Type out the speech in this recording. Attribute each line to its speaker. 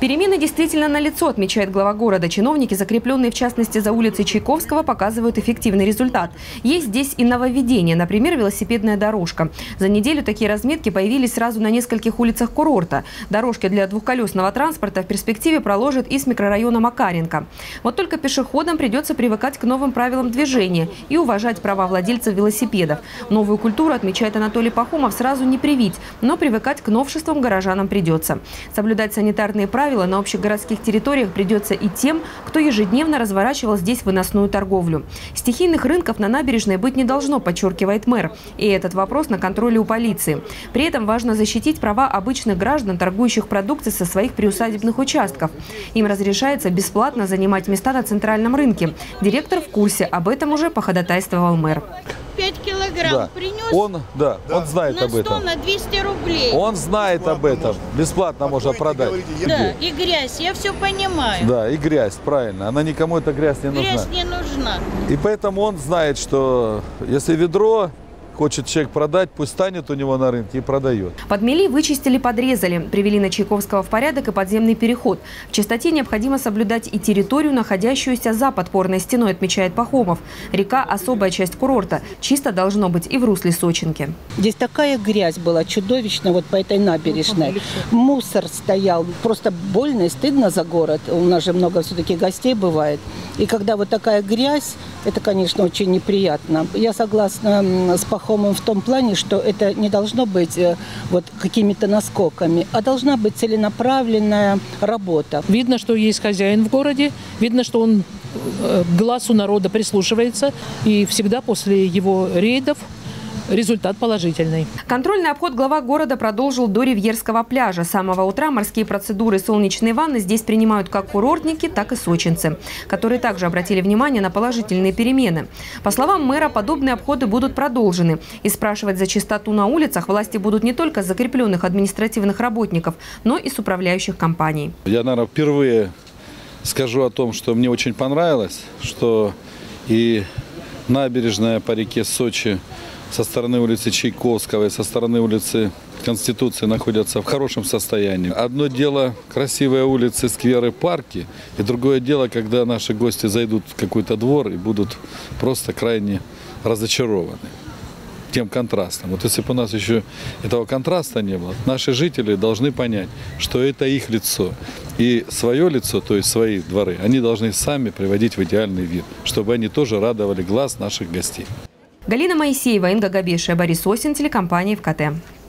Speaker 1: Перемены действительно налицо, отмечает глава города. Чиновники, закрепленные в частности за улицей Чайковского, показывают эффективный результат. Есть здесь и нововведения, например, велосипедная дорожка. За неделю такие разметки появились сразу на нескольких улицах курорта. Дорожки для двухколесного транспорта в перспективе проложат и с микрорайона Макаренко. Вот только пешеходам придется привыкать к новым правилам движения и уважать права владельцев велосипедов. Новую культуру, отмечает Анатолий Пахомов, сразу не привить, но привыкать к новшествам горожанам придется. Соблюдать санитарные правила правила, на общегородских территориях придется и тем, кто ежедневно разворачивал здесь выносную торговлю. Стихийных рынков на набережной быть не должно, подчеркивает мэр. И этот вопрос на контроле у полиции. При этом важно защитить права обычных граждан, торгующих продукцией со своих приусадебных участков. Им разрешается бесплатно занимать места на центральном рынке. Директор в курсе, об этом уже походатайствовал мэр.
Speaker 2: 5 килограмм
Speaker 3: Да.
Speaker 2: принес
Speaker 3: Он, да, он знает
Speaker 2: на
Speaker 3: об
Speaker 2: 100,
Speaker 3: этом.
Speaker 2: на 200 рублей.
Speaker 3: Он знает об этом. Бесплатно можно продать.
Speaker 2: Да, и грязь, я все понимаю.
Speaker 3: Да, и грязь, правильно. Она никому эта грязь не нужна.
Speaker 2: Грязь не нужна.
Speaker 3: И поэтому он знает, что если ведро хочет человек продать, пусть станет у него на рынке и продает.
Speaker 1: Подмели, вычистили, подрезали. Привели на Чайковского в порядок и подземный переход. В чистоте необходимо соблюдать и территорию, находящуюся за подпорной стеной, отмечает Пахомов. Река – особая часть курорта. Чисто должно быть и в русле Сочинки.
Speaker 4: Здесь такая грязь была чудовищная вот по этой набережной. Мусор стоял. Просто больно и стыдно за город. У нас же много все-таки гостей бывает. И когда вот такая грязь, это, конечно, очень неприятно. Я согласна с Пахомом в том плане, что это не должно быть э, вот какими-то наскоками, а должна быть целенаправленная работа.
Speaker 5: Видно, что есть хозяин в городе, видно, что он э, к глазу народа прислушивается, и всегда после его рейдов результат положительный.
Speaker 1: Контрольный обход глава города продолжил до Ривьерского пляжа. С самого утра морские процедуры и солнечные ванны здесь принимают как курортники, так и сочинцы, которые также обратили внимание на положительные перемены. По словам мэра, подобные обходы будут продолжены. И спрашивать за чистоту на улицах власти будут не только закрепленных административных работников, но и с управляющих компаний.
Speaker 3: Я, наверное, впервые скажу о том, что мне очень понравилось, что и набережная по реке Сочи со стороны улицы Чайковского и со стороны улицы Конституции находятся в хорошем состоянии. Одно дело красивые улицы, скверы, парки, и другое дело, когда наши гости зайдут в какой-то двор и будут просто крайне разочарованы тем контрастом. Вот если бы у нас еще этого контраста не было, наши жители должны понять, что это их лицо. И свое лицо, то есть свои дворы, они должны сами приводить в идеальный вид, чтобы они тоже радовали глаз наших гостей.
Speaker 1: Галина Моисеева, Инга Габеша, Борис Осин, телекомпания ВКТ.